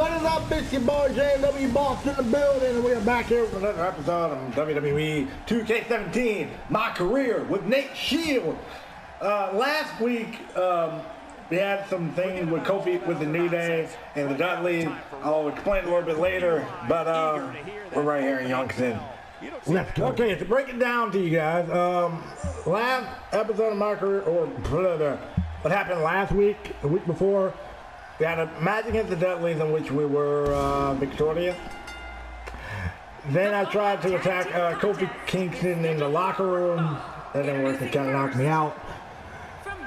What is up, it's your boy JW Boss in the building, and we are back here with another episode of WWE 2K17, My Career with Nate Shield. Uh, last week, um, we had some things with Kofi with the New Day and the Dudley. I'll explain a little bit later, but uh, we're right here in Youngstown. Let's go. Okay, to break it down to you guys, um, last episode of my career, or blah, blah, what happened last week, the week before, we had a match against the Dudleys in which we were uh, victorious. Then I tried to attack uh, Kofi Kingston in the locker room. That didn't work. It kind of knocked me out.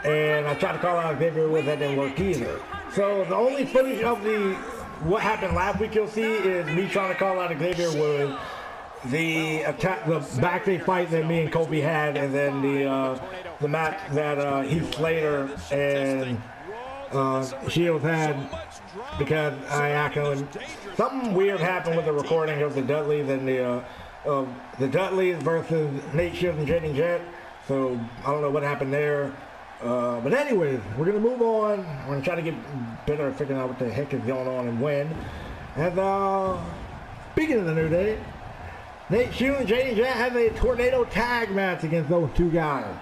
And I tried to call out Xavier Woods. That didn't work either. So the only footage of the what happened last week you'll see is me trying to call out Xavier Woods the attack, the backstage fight that me and Kofi had, and then the uh, the match that uh, Heath Slater and uh, Shields had because I accidentally something weird happened with the recording of the Dudleys and the uh, of the Dudleys versus Nate Shields and Jetty Jet. So I don't know what happened there. Uh, but anyways, we're gonna move on. We're gonna try to get better at figuring out what the heck is going on and when. And uh, speaking of the new day, Nate Shields and Jetty Jet have a tornado tag match against those two guys,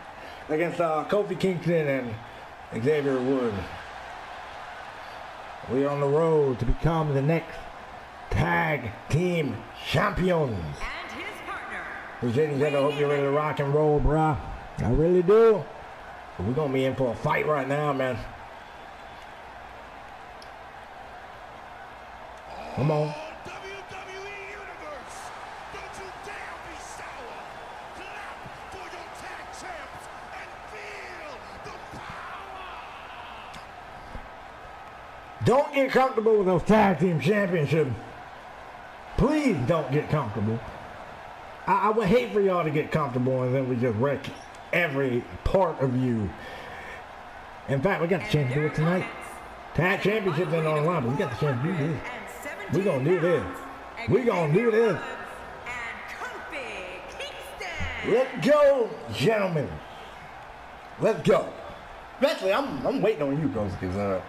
against uh, Kofi Kingston and Xavier Woods. We are on the road to become the next tag team champions. And his partner. I hope you're ready to rock and roll, bruh. I really do. But we're gonna be in for a fight right now, man. Come on. Don't get comfortable with those tag team championships. Please don't get comfortable. I, I would hate for y'all to get comfortable and then we just wreck every part of you. In fact, we got the chance to do it tonight. Tag championships ain't on the line, but we got the chance to do this. We're gonna do this. We're gonna do this. Let's go, gentlemen. Let's go. Eventually, I'm I'm waiting on you, Ghost, because uh,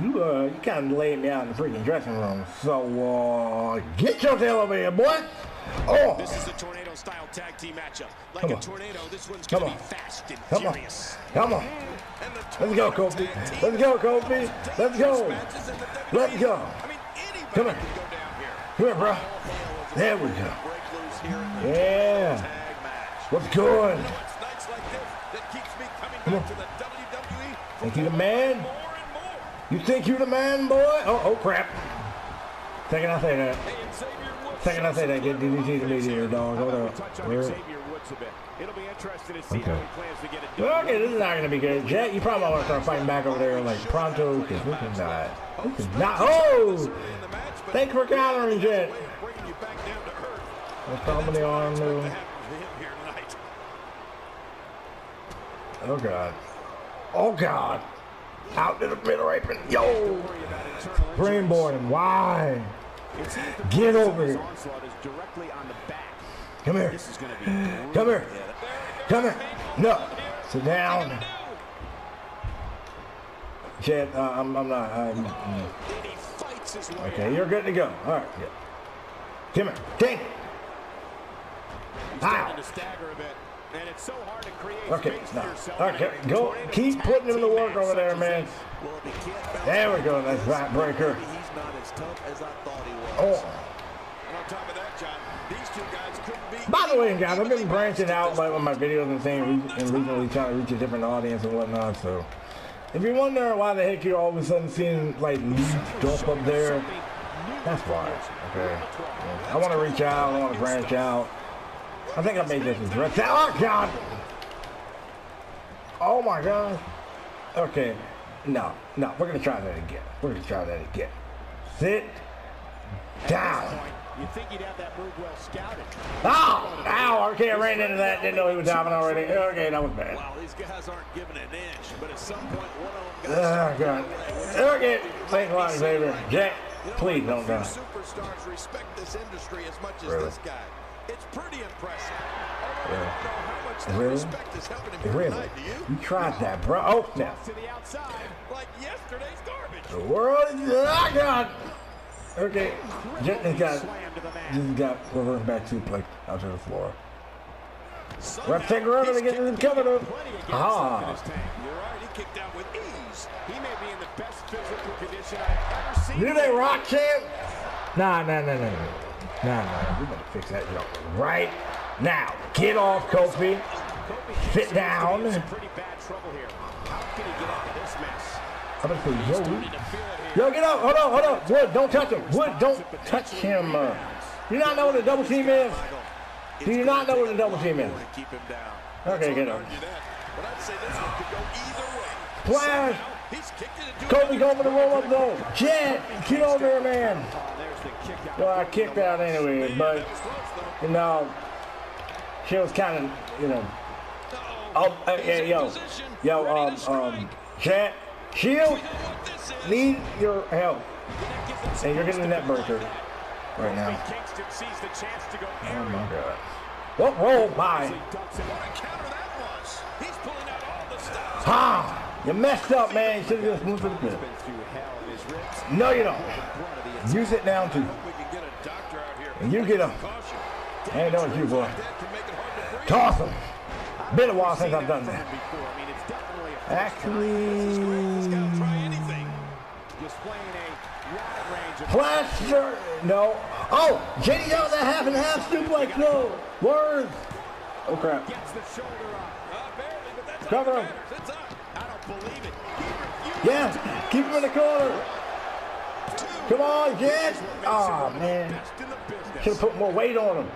you uh you kind of laid me out in the freaking dressing room. So uh, get your tail over here, boy. Oh, This is a tornado style tag team matchup. Like Come a tornado, this one's Come gonna on. be fast and come on, come on. Let's go, Kofi. Let's go, Kofi. Let's go. matches in the WWE. Let's go. I mean, anybody Come on. can go down here. Come here, bro. There we go. Break loose here in the Yeah. What's good? It's nights like this that keeps me coming Come on. to the WWE for Think you the man? More and more. You think you're the man, boy? Oh, oh crap. Second I say that. Hey, and Xavier Woods Second I say that. Get DDT to me here, dog. Hold up. touch on Where- Xavier Woods a bit. It'll be interesting to see Okay. how he plans to get it done. Okay, this is not gonna be good. Jet, you probably want to start fighting back over there like pronto, because we can die. We can die. Oh! in the match, Thanks for countering, Jet. bringing you back down to earth. Let's throw in the arm move. Happened to him here tonight. Oh, God. Oh, God. Out to the middle apron. Yo! Springboard. Why? Get over here. Come here. Come here. Come here. No. Sit down. Jet, uh, I'm, I'm not. I'm, okay, you're good to go. All right. Yeah. Come here. King. Ow. to stagger a bit. And it's so hard to create Okay, no. Okay, go. Keep putting him to work over there, man. Well, if he can't bounce There we go. That's right breaker. He's not as tough as I thought he was. Oh. And on top of that, John, these two guys. By the way, guys, I've been branching out like with my videos and things, and recently trying to reach a different audience and whatnot. So, if you're wondering why the heck you're all of a sudden seeing like stuff up there, that's why. Okay. I want to reach out. I want to branch out. I think I made this address. Oh God. Oh my God. Okay. No, no, we're gonna try that again. We're gonna try that again. Sit down. You think you'd have that move well scouted. Oh, ow, okay, I ran into that. Didn't know he was hopping already. Okay, that was bad. Wow, these guys aren't giving an inch, but at some point, one of them got Oh, God. Okay, thanks a lot, Xavier. Jack, please don't die. superstars respect this industry as much as Really? this guy. It's pretty impressive. Yeah. I don't know how much that Really? respect is helping him Really? tonight, do you? You tried that, bro. Oh, now. To the outside, like yesterday's garbage. The world is. Oh, God. Okay, just got Slam to the man. just got reversed back to play out to the floor. Ref take running to get he's this covered up. Plenty of gas left in Ah. You're right, he kicked out with ease. He may be in the best physical condition I've ever seen. do they rock champ? Nah, nah, nah, nah, nah, nah, nah. We better fix that joke right now. Get off, Kofi. Sit seems to be down. in pretty bad trouble here. How can he get out of this mess? I'm gonna say, yo, Starting to feel it yo, get up. Hold on, hold on. Wood, don't touch him. Wood, don't touch him. Uh, you not know what a double team is? Do you not know what a double team is? to keep him down. Okay, get up. to argue that, But I'd say this one could go either way. Flash. Somehow, He's kicked Kofi, go for the roll up though. Jet, get over here, man. Oh, there's the kick out. Well, I kicked out anyway, but That was close, though. you know, she was kind of, you know. Oh, uh, yeah, yo, yo, um, um, Jet, Shield, need your help, and you're getting a neckbreaker right now. Kingston sees the chance to go Oh my God. Well, roll by. He ducks it. What a counter that was. He's pulling out all the stops. Ha! You messed up, man. You should have just moved for the ribs. No, you don't. You sit down too. And you get him. Ain't doing you, boy. It to. Toss him. Been a while since I've done that. him to Actually, plaster. No. Oh, JD Young that half and half suplex. No. Words. Oh crap. gets the Yeah. Keep him in the corner. Come on, Jet. Oh ah, man. Should have put more weight on him.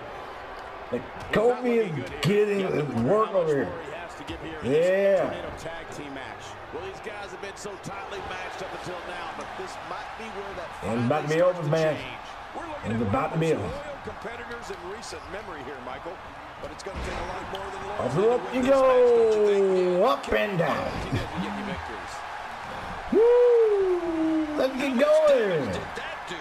Like Kofi is getting his work over here. Yeah. Well, these guys have been so tightly matched up until now, but this might be where that And about to be over, man. It's about to be over. competitors in recent memory here, Michael. But it's going to take a lot more than Up you go. Up and down. Woo! Let's get going. Did that do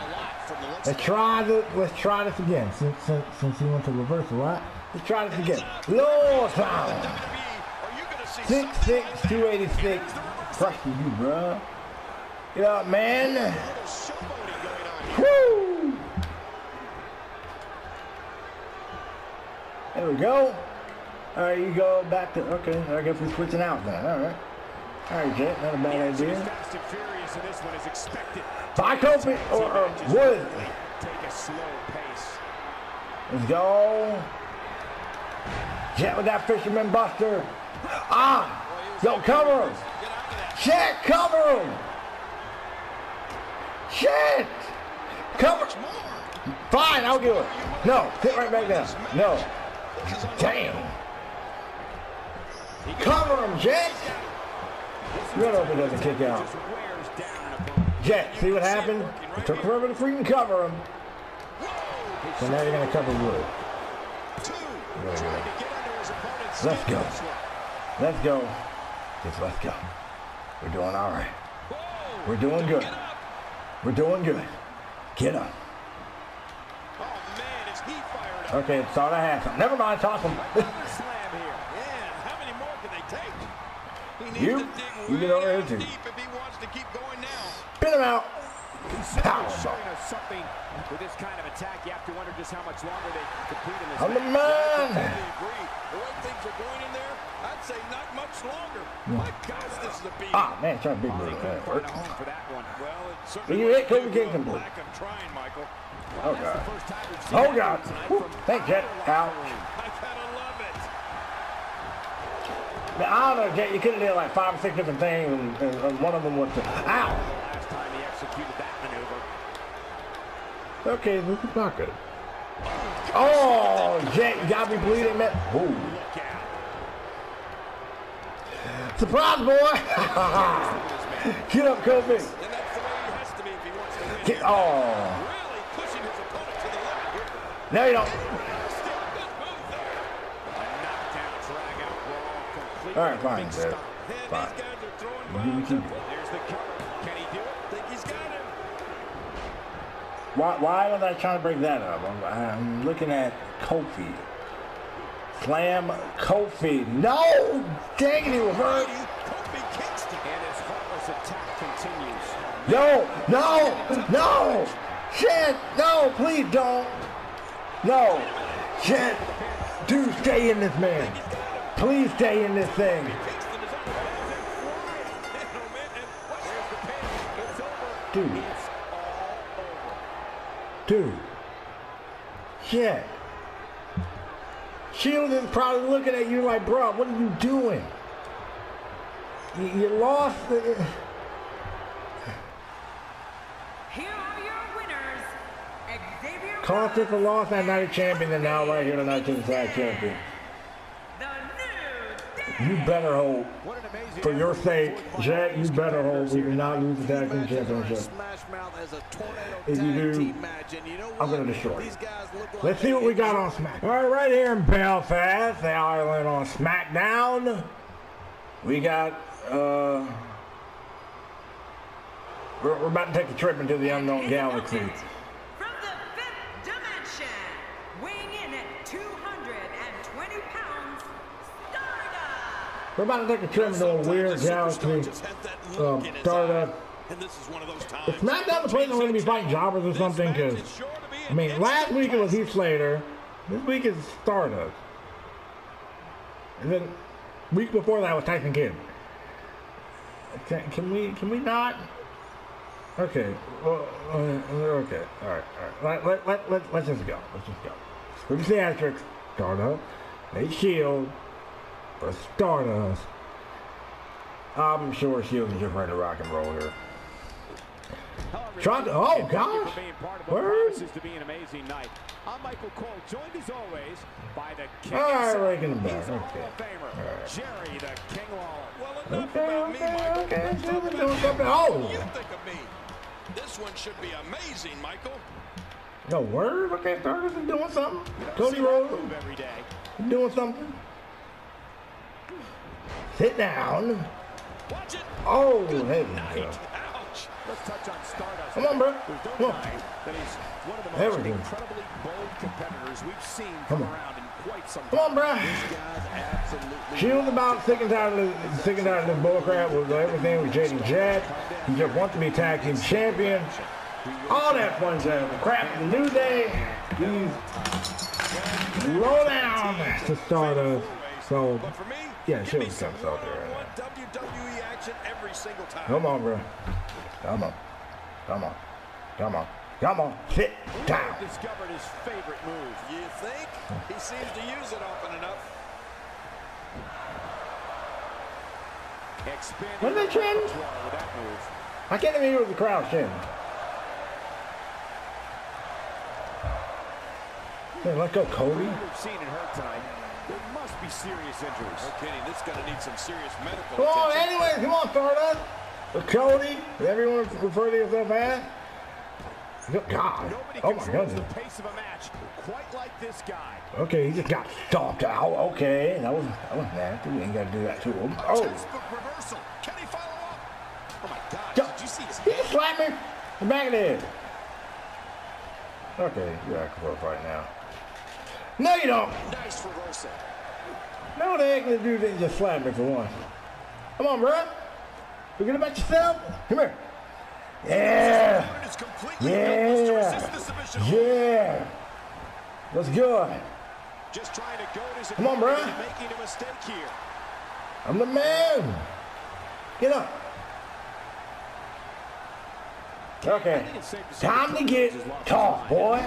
a lot from the looks Let's try this. Let's try this again. Since since, since he went to reverse a lot, let's try this again. Lord time. WWE, are you going to see Six six two eighty six. Pressure you, bruh. Get up, man. a little showboating going on here? Woo! There we go. All right, you go back to. Okay, I guess we're switching out then. All right. All right, Jet. Not a bad idea. fast and furious in this one as expected. By Kofi or, or Wood. Take a slow pace. Let's go. Jet with that fisherman buster. Ah! Yo, cover him. Get out of that. Jet, cover him. Jet! Cover. Fine, I'll do it. No, sit right back down. No. Damn. Cover him, Jet. Good hope it doesn't kick out. Jet, see what happened? It took forever to freaking cover him. So now you're gonna cover Wood. Two. There we go. Trying to his opponent's Let's go. Let's go. Just let's go. We're doing all right. We're doing good. We're doing good. Get up. Okay, thought I had. Never mind, toss him. You- you get over here too. deep if he wants to keep going now. Spin him out. Us something with this kind of attack. You have to wonder just how much longer they can compete in this I'm the man. The way things are going in there, I'd say not much longer. My gosh, this is a beat. Ah, man, trying to big move. That find worked. a home for that one. Well, it certainly you hit Kofi due to a Kingston, boy? lack of trying, Michael. Oh, God. the first time we've seen Oh, God. tonight Whew. from Thanks, Jet. either Out. locker room. I gotta love it. Man, I don't know, Jet. You could have did like five or six different things, and, and, and one of them was to. Ow! Last time he executed that maneuver. Okay, this is not good. Oh, Jet, you got me bleeding, man. Ooh. Look out. Surprise, boy! Get up, Kofi. And that's the way he has to be if he wants to win. Get, oh. Really pushing his opponent to the limit here. No, you don't. Still a good move there. A knockdown, drag out brawl, complete All right, fine. And Fine. these guys are throwing You keep- There's the cover. Can he do it? think he's got him. Why, why was I trying to break that up? I'm, I'm looking at Kofi. Slam Kofi. No! Dang it, he reversed. Kofi Kingston. And his heartless attack continues. No, no, no! Shit! No, please don't! No! Shit! Dude, stay in this man! Please stay in this thing! Kingston is up and man, and what's There's the pin. It's over. Dude. It's all over. Dude. Shit. Shield is probably looking at you like, bro, what are you doing? You, you lost. The, Here are your winners, Xavier cost us a loss at night champion, and now right here tonight to the tag champion. You better hold. What an amazing For your sake, Jack, you better hold. We do not lose the tag team matches are a championship. smash mouth as a tornado If you do, match, and you know I'm gonna destroy you. Let's see what we got on Smack. All right, right here in Belfast, the island on SmackDown. We got, uh, we're, we're about to take a trip into the unknown galaxy. We're about to take a trip into a weird galaxy. just that Um, in his Stardust. eye. And this is one of those times. Is SmackDown the place they're going to be fighting jobbers or something? Because, I mean, last week it was Heath Slater. This week is Stardust. And then week before that was Tyson Kidd. Can, can we can we not? Okay. Well, uh, okay. All right. All right. Let, let, let, let, let's just go. Let's just go. Screw the asterisk. Stardust. Nate Shield. For Stardust. I'm sure Shield is just ready to rock and roll here. Trying to- oh, you for gosh. being part Word. promises to be an amazing night. I'm Michael Cole, joined as always by the King All right, himself. Reagan back. He's a Hall Okay. of Famer, Jerry the King Lawler. Well, enough Okay, about me, okay, Michael. okay. Let's talk about doing, you. something- What do oh. you think of me? This one should be amazing, Michael. No word. Okay, Stardust is doing something. You don't Cody Rhodes move every day. is doing something. Sit down. Oh, there we go. Let's touch on Stardust. Come on, bro. There's Come on. that he's one of the There most we go. incredibly bold competitors we've seen Come come on. around in quite some Come on, time. bruh. This guy's absolutely Shield's about sick and tired of this, sick and tired of this bullcrap with everything with JD Jet. He just wants to be tag team champion. All that fun stuff. The crap the New Day. He's low down to Stardust. So, But for me, Yeah, give sure, me it some comes out there, WWE action every single time. come on, bro. Come on. Come on. Come on. Come on. Sit down. Discovered his favorite move. You think? He seems to use it often enough. Expanding What did they the change? that move. I can't even hear what the crowd saying. Man, let's go, Cody. We've seen it hurt tonight. There must be serious injuries. No kidding. This is going to need some serious medical Come on, attention. anyways, come on, Stardust. Or Cody, whatever you want to refer to yourself as. Good God. Nobody Oh, my controls goodness. the pace of a match quite like this guy. Okay, he just got stomped out. Okay, that was that was nasty. We ain't got to do that to him. Oh, reversal. Can he follow up? Oh my God! Yo, Did you see his he head? just slapped me in the back of the head. Okay, you're acting for right now. No, you don't. Nice reversal. No, the heck, this dude didn't just slap me for one. Come on, bro. Forget about yourself. Come here. Yeah. Opponent is completely helpless to Yeah. resist the submission hold. Yeah. That's good. Just trying to goad his Come on, bro. making a mistake here. I'm the man. Get up. Okay. I think it's safe to say Time to get Rhodes has lost tough, boy.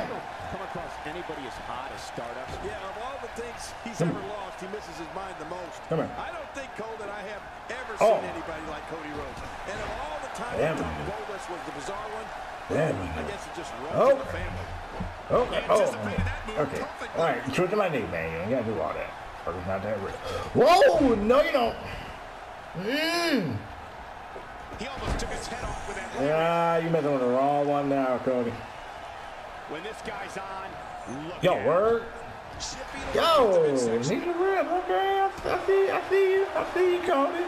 I don't come across anybody as hot as Stardust. Yeah, of all the things he's ever lost, he misses his mind the most. Come here. I don't think, Cole, that I have ever Oh. seen anybody like Cody Rhodes. And of all the times There I thought. Goldust was the bizarre one, we I guess it just runs Oh. in the family. Okay. Oh. oh. Move Okay. All right. To my knee, man. You ain't got to do all that. It's not that real. Whoa! No, you don't. Mmm. He almost took his head off with that. Yeah, you messing with the wrong one now, Cody. When this guy's on, Yo, word. Yo, need the rib. Okay, I, see, I see you. I see you, Cody.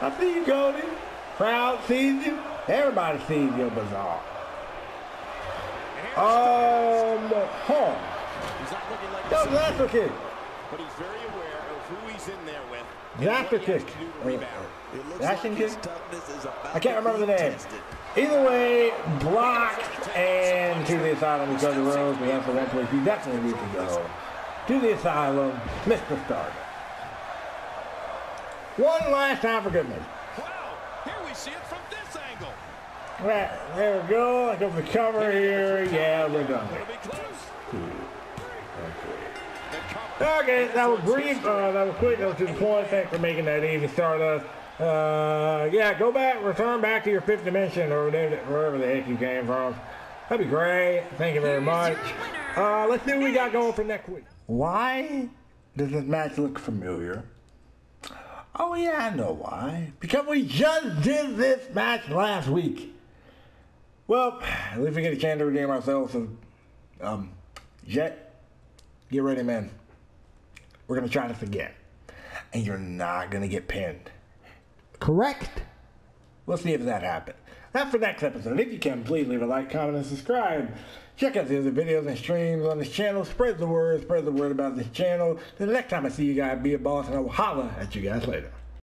I see you, Cody. Crowd sees you. Everybody sees your bizarre. Um, huh. He's not looking like Yo, a lasso kick. but he's very aware of who he's in there with. and Lasso what he has kick. to do. It looks like kick? I can't remember the name. Either way, blocked and to the asylum with Cody Rhodes. But that's the one place you definitely need to go. To the asylum, Mr. Stardust. One last time for goodness. Wow, here we see it from this angle. Right, there we go. I go for the cover here. Yeah, we're done. It'll be close. Okay, that was brief. Uh, that was quick. That was to the point. Thanks for making that easy. Stardust. Uh, yeah, go back, return back to your fifth dimension or wherever the heck you came from. That'd be great. Thank you very much. Uh, let's see what we got going for next week. Why does this match look familiar? Oh yeah, I know why. Because we just did this match last week. Well, at least we get a chance to redeem ourselves. So, um, Jet, get ready, man. We're gonna try this again, and you're not gonna get pinned. Correct. We'll see if that happens. That's for next episode. If you can, please leave a like, comment, and subscribe. Check out the other videos and streams on this channel. Spread the word. Spread the word about this channel. The next time I see you guys, be a boss, and I will holla at you guys later.